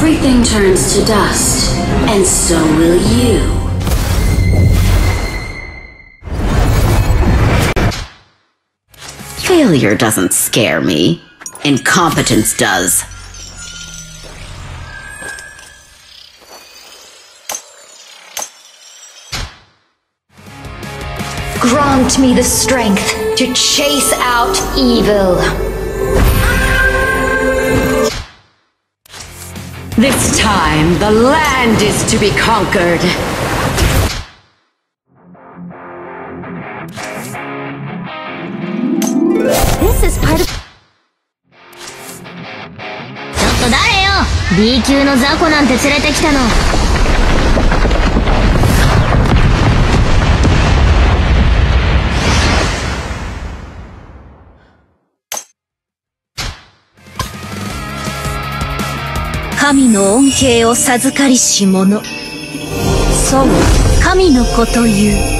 Everything turns to dust, and so will you. Failure doesn't scare me. Incompetence does. Grant me the strength to chase out evil. This time, the land is to be conquered. This is part of ちょっと誰よ B 級の雑魚なんて連れてきたの神の恩恵を授かりし者。そう、神の子という。